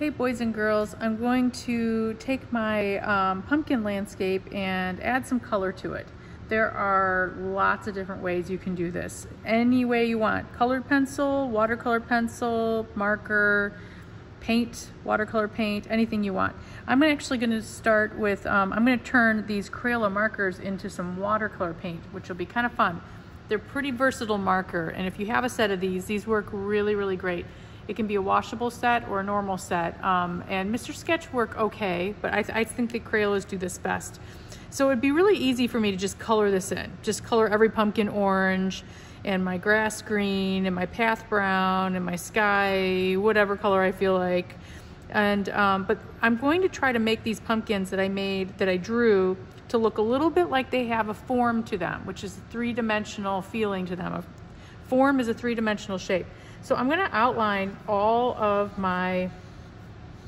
Hey boys and girls, I'm going to take my um, pumpkin landscape and add some color to it. There are lots of different ways you can do this. Any way you want. Colored pencil, watercolor pencil, marker, paint, watercolor paint, anything you want. I'm actually going to start with, um, I'm going to turn these Crayola markers into some watercolor paint, which will be kind of fun. They're pretty versatile marker, and if you have a set of these, these work really, really great. It can be a washable set or a normal set. Um, and Mr. Sketch work okay, but I, th I think the Crayolas do this best. So it'd be really easy for me to just color this in. Just color every pumpkin orange and my grass green and my path brown and my sky, whatever color I feel like. And, um, but I'm going to try to make these pumpkins that I made, that I drew, to look a little bit like they have a form to them, which is a three-dimensional feeling to them. A form is a three-dimensional shape. So I'm gonna outline all of my,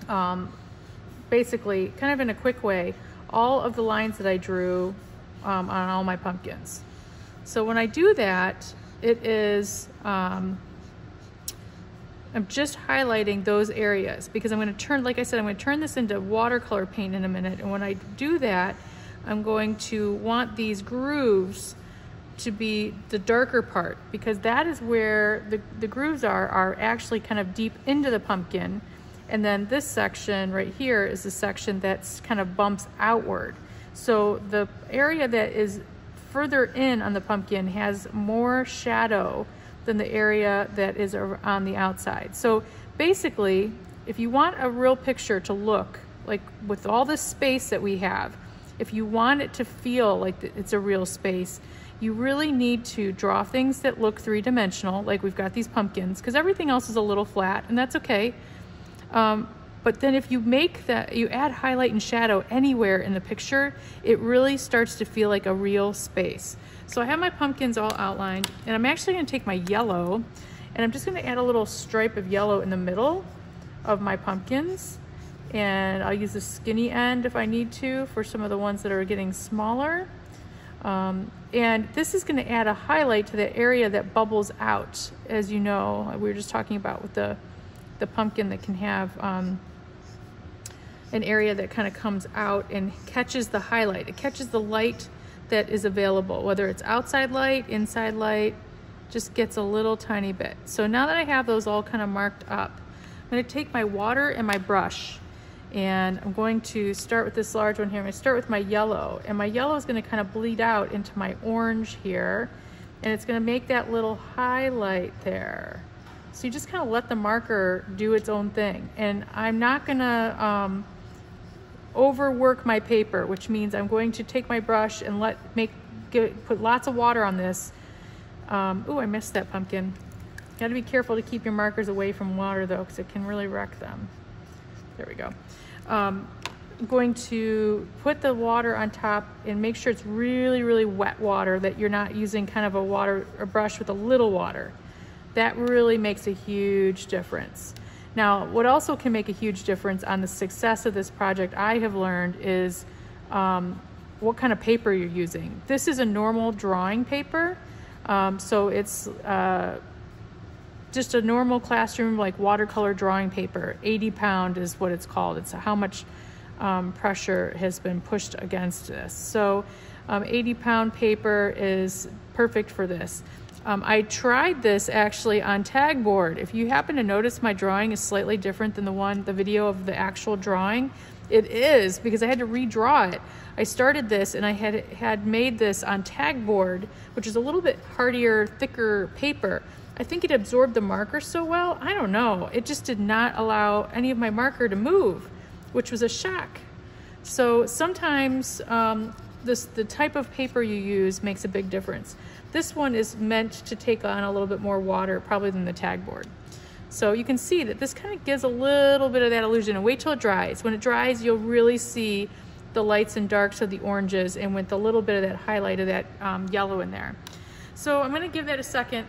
um, basically, kind of in a quick way, all of the lines that I drew um, on all my pumpkins. So when I do that, it is, um, I'm just highlighting those areas because I'm gonna turn, like I said, I'm gonna turn this into watercolor paint in a minute. And when I do that, I'm going to want these grooves to be the darker part because that is where the, the grooves are, are actually kind of deep into the pumpkin. And then this section right here is the section that's kind of bumps outward. So the area that is further in on the pumpkin has more shadow than the area that is on the outside. So basically, if you want a real picture to look like with all this space that we have, if you want it to feel like it's a real space, you really need to draw things that look three-dimensional, like we've got these pumpkins, because everything else is a little flat, and that's okay. Um, but then if you make that, you add highlight and shadow anywhere in the picture, it really starts to feel like a real space. So I have my pumpkins all outlined, and I'm actually gonna take my yellow, and I'm just gonna add a little stripe of yellow in the middle of my pumpkins. And I'll use the skinny end if I need to for some of the ones that are getting smaller. Um, and this is gonna add a highlight to the area that bubbles out, as you know, we were just talking about with the, the pumpkin that can have um, an area that kind of comes out and catches the highlight. It catches the light that is available, whether it's outside light, inside light, just gets a little tiny bit. So now that I have those all kind of marked up, I'm gonna take my water and my brush and I'm going to start with this large one here. I'm gonna start with my yellow and my yellow is gonna kind of bleed out into my orange here and it's gonna make that little highlight there. So you just kind of let the marker do its own thing. And I'm not gonna um, overwork my paper, which means I'm going to take my brush and let make get, put lots of water on this. Um, oh, I missed that pumpkin. You gotta be careful to keep your markers away from water though, because it can really wreck them. There we go. Um, I'm going to put the water on top and make sure it's really, really wet water, that you're not using kind of a water, a brush with a little water. That really makes a huge difference. Now, what also can make a huge difference on the success of this project, I have learned, is um, what kind of paper you're using. This is a normal drawing paper, um, so it's uh, just a normal classroom like watercolor drawing paper 80 pound is what it's called. It's how much um, pressure has been pushed against this. So um, 80 pound paper is perfect for this. Um, I tried this actually on tagboard if you happen to notice my drawing is slightly different than the one the video of the actual drawing. It is because I had to redraw it. I started this and I had had made this on tagboard which is a little bit hardier thicker paper I think it absorbed the marker so well. I don't know. It just did not allow any of my marker to move, which was a shock. So sometimes um, this, the type of paper you use makes a big difference. This one is meant to take on a little bit more water probably than the tag board. So you can see that this kind of gives a little bit of that illusion and wait till it dries. When it dries, you'll really see the lights and darks of the oranges and with a little bit of that highlight of that um, yellow in there. So I'm gonna give that a second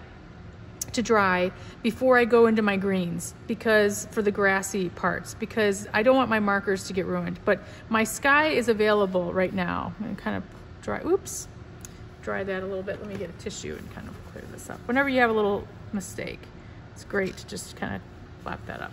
to dry before I go into my greens because for the grassy parts because I don't want my markers to get ruined. But my sky is available right now. I'm kind of dry oops dry that a little bit. Let me get a tissue and kind of clear this up. Whenever you have a little mistake it's great to just kind of flap that up.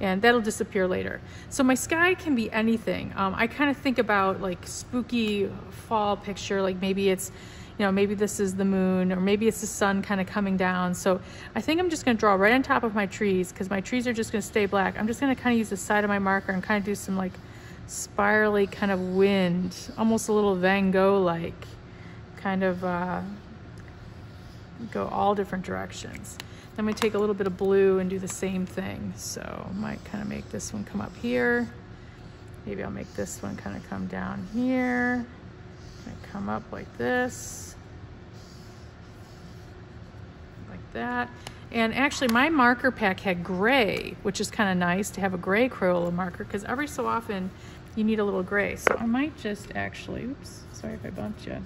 And that'll disappear later. So my sky can be anything. Um, I kind of think about like spooky fall picture, like maybe it's, you know, maybe this is the moon or maybe it's the sun kind of coming down. So I think I'm just gonna draw right on top of my trees because my trees are just gonna stay black. I'm just gonna kind of use the side of my marker and kind of do some like spirally kind of wind, almost a little Van Gogh-like kind of uh, go all different directions. Then we take a little bit of blue and do the same thing. So I might kind of make this one come up here. Maybe I'll make this one kind of come down here. Come up like this. Like that. And actually my marker pack had gray, which is kind of nice to have a gray Crayola marker because every so often you need a little gray. So I might just actually, oops, sorry if I bumped you. I'm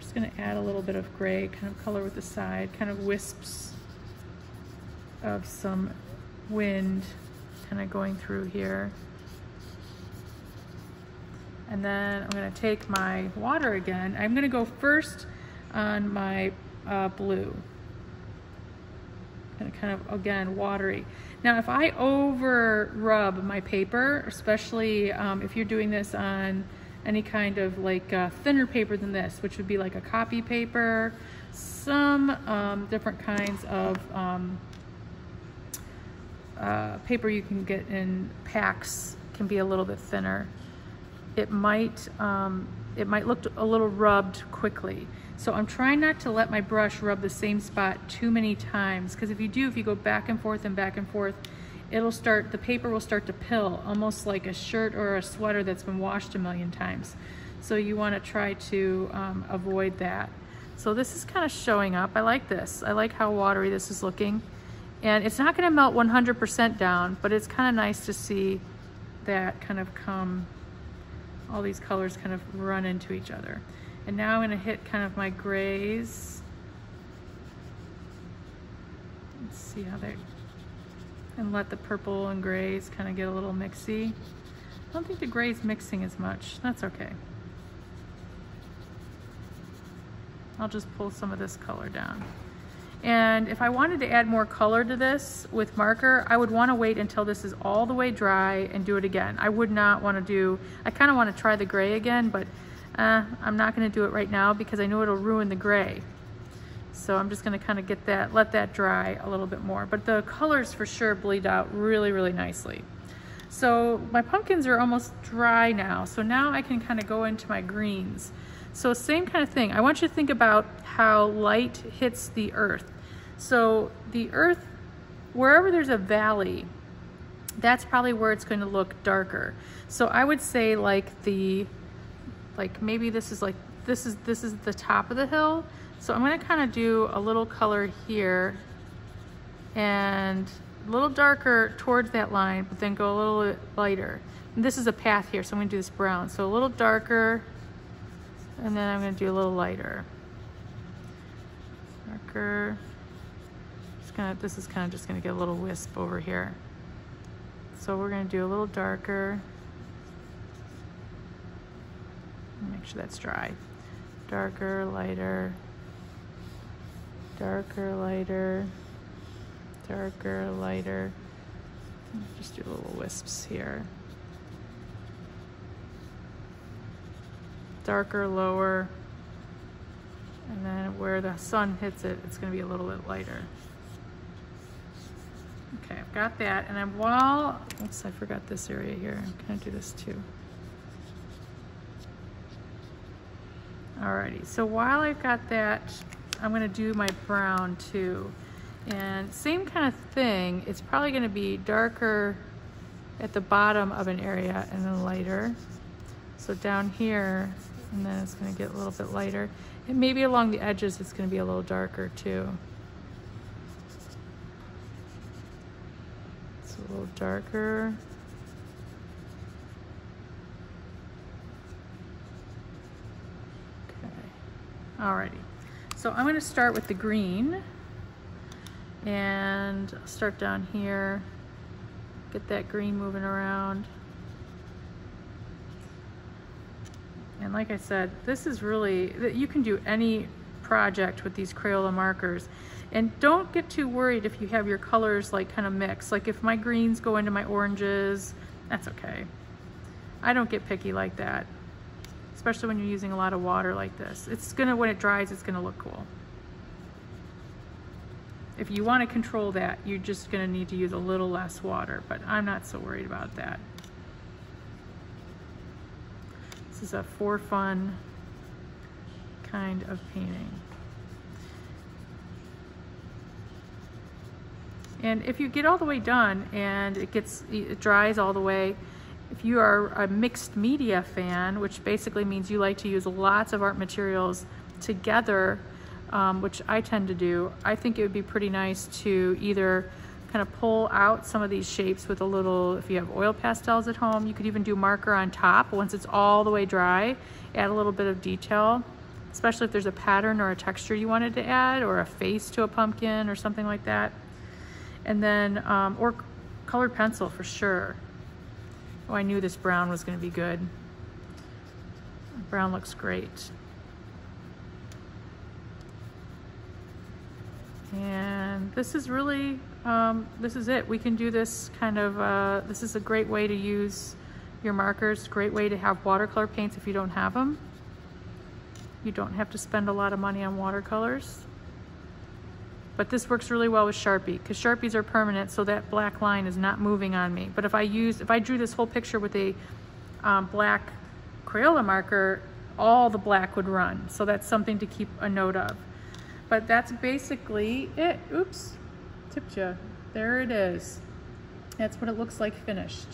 just gonna add a little bit of gray, kind of color with the side, kind of wisps of some wind kind of going through here. And then I'm gonna take my water again. I'm gonna go first on my uh, blue. And kind of, again, watery. Now, if I over rub my paper, especially um, if you're doing this on any kind of like uh, thinner paper than this, which would be like a copy paper, some um, different kinds of um, uh, paper you can get in packs can be a little bit thinner. It might, um, it might look a little rubbed quickly. So I'm trying not to let my brush rub the same spot too many times because if you do, if you go back and forth and back and forth, it'll start, the paper will start to pill almost like a shirt or a sweater that's been washed a million times. So you want to try to um, avoid that. So this is kind of showing up. I like this. I like how watery this is looking. And it's not going to melt 100% down, but it's kind of nice to see that kind of come, all these colors kind of run into each other. And now I'm gonna hit kind of my grays. Let's see how they, and let the purple and grays kind of get a little mixy. I don't think the gray's mixing as much. That's okay. I'll just pull some of this color down. And if I wanted to add more color to this with marker, I would want to wait until this is all the way dry and do it again. I would not want to do, I kind of want to try the gray again, but uh, I'm not gonna do it right now because I know it'll ruin the gray. So I'm just gonna kind of get that, let that dry a little bit more. But the colors for sure bleed out really, really nicely. So my pumpkins are almost dry now. So now I can kind of go into my greens. So same kind of thing. I want you to think about how light hits the earth. So the earth, wherever there's a valley, that's probably where it's going to look darker. So I would say like the like maybe this is like, this is, this is the top of the hill. So I'm gonna kind of do a little color here and a little darker towards that line, but then go a little lighter. And this is a path here, so I'm gonna do this brown. So a little darker, and then I'm gonna do a little lighter. Darker. Just gonna, this is kind of just gonna get a little wisp over here. So we're gonna do a little darker. Make sure that's dry. Darker, lighter, darker, lighter, darker, lighter. Just do little wisps here. Darker, lower, and then where the sun hits it, it's gonna be a little bit lighter. Okay, I've got that, and I'm while, oops, I forgot this area here. I'm gonna do this too. Alrighty, so while I've got that, I'm gonna do my brown too. And same kind of thing, it's probably gonna be darker at the bottom of an area and then lighter. So down here, and then it's gonna get a little bit lighter. And maybe along the edges, it's gonna be a little darker too. It's a little darker. Okay, alrighty, so I'm gonna start with the green and start down here, get that green moving around. And like I said, this is really, you can do any project with these Crayola markers. And don't get too worried if you have your colors like kind of mixed. Like if my greens go into my oranges, that's okay. I don't get picky like that, especially when you're using a lot of water like this. It's gonna, when it dries, it's gonna look cool. If you wanna control that, you're just gonna need to use a little less water, but I'm not so worried about that. This is a for fun kind of painting. And if you get all the way done and it gets, it dries all the way, if you are a mixed media fan, which basically means you like to use lots of art materials together, um, which I tend to do, I think it would be pretty nice to either kind of pull out some of these shapes with a little, if you have oil pastels at home, you could even do marker on top once it's all the way dry, add a little bit of detail, especially if there's a pattern or a texture you wanted to add or a face to a pumpkin or something like that. And then, um, or colored pencil for sure. Oh, I knew this brown was gonna be good. Brown looks great. And this is really, um, this is it. We can do this kind of, uh, this is a great way to use your markers, great way to have watercolor paints if you don't have them. You don't have to spend a lot of money on watercolors. But this works really well with Sharpie because Sharpies are permanent so that black line is not moving on me. But if I used, if I drew this whole picture with a um, black Crayola marker, all the black would run. So that's something to keep a note of. But that's basically it. Oops, tipped you. There it is. That's what it looks like finished.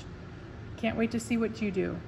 Can't wait to see what you do.